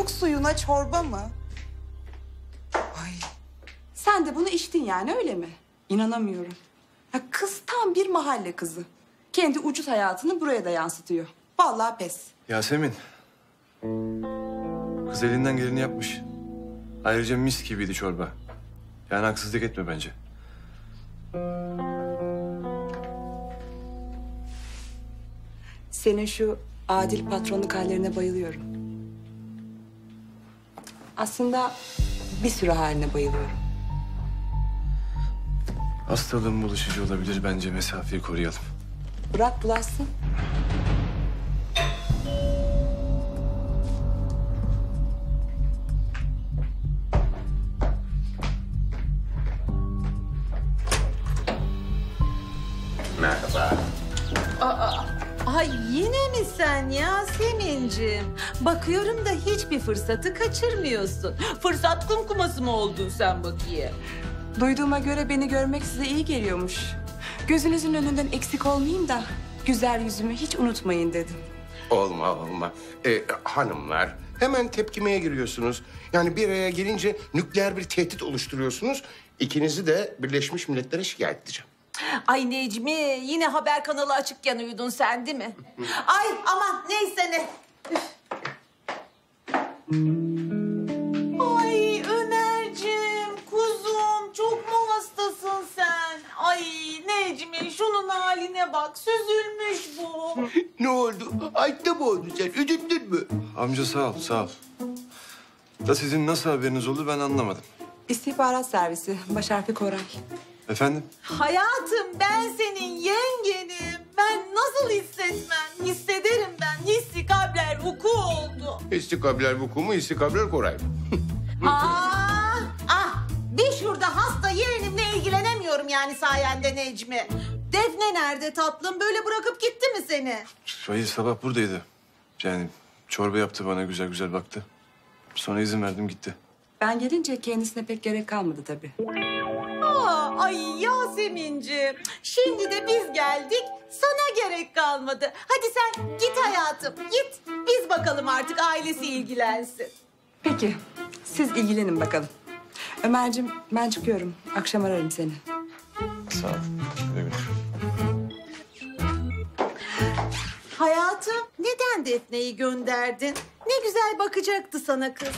Tavuk suyuna çorba mı? Ay. Sen de bunu içtin yani öyle mi? İnanamıyorum. Ya kız tam bir mahalle kızı. Kendi ucuz hayatını buraya da yansıtıyor. Vallahi pes. Yasemin. Kız elinden geleni yapmış. Ayrıca mis gibiydi çorba. Yani haksızlık etme bence. Senin şu adil patronluk hallerine bayılıyorum. Aslında bir sürü haline bayılıyorum. Hastalığın bulaşıcı olabilir. Bence mesafeyi koruyalım. Bırak bulaşsın. Merhaba. Ay yine mi sen Yasemin'cim? Bakıyorum da hiçbir fırsatı kaçırmıyorsun. Fırsat kumkuması mı oldun sen bakayım? Duyduğuma göre beni görmek size iyi geliyormuş. Gözünüzün önünden eksik olmayayım da güzel yüzümü hiç unutmayın dedim. Olma olma. Ee, hanımlar hemen tepkimeye giriyorsunuz. Yani bir araya gelince nükleer bir tehdit oluşturuyorsunuz. İkinizi de Birleşmiş Milletler'e şikayet edeceğim. Ay Necmi yine haber kanalı açıkken uyudun sen değil mi? Ay aman neyse ne. Ay Ömerciğim kuzum çok mu hastasın sen? Ay Necmi şunun haline bak süzülmüş bu. Ne oldu? Ayda mı oldu sen? Üzüldün mü? Amca sağ ol, sağ ol. Da sizin nasıl haberiniz oldu ben anlamadım. İstihbarat servisi, baş harfi Koray. Efendim? Hayatım ben senin yengenim. Ben nasıl hissetmem? Hissederim ben. Hissi kabler vuku oldu. İstikabler vuku mu, istikabler Koray mı? Aa, ah, bir şurada hasta yeğenimle ilgilenemiyorum yani sayende Necmi. Defne nerede tatlım? Böyle bırakıp gitti mi seni? Hayır sabah buradaydı. Yani çorba yaptı bana güzel güzel baktı. Sonra izin verdim gitti. Ben gelince kendisine pek gerek kalmadı tabii. Aa, ay Yasemin'ciğim. Şimdi de biz geldik. Sana gerek kalmadı. Hadi sen git hayatım. Git. Biz bakalım artık ailesi ilgilensin. Peki, siz ilgilenin bakalım. Ömerciğim ben çıkıyorum. Akşam ararım seni. Sağ ol. Hayatım neden Defne'yi gönderdin? Ne güzel bakacaktı sana kız.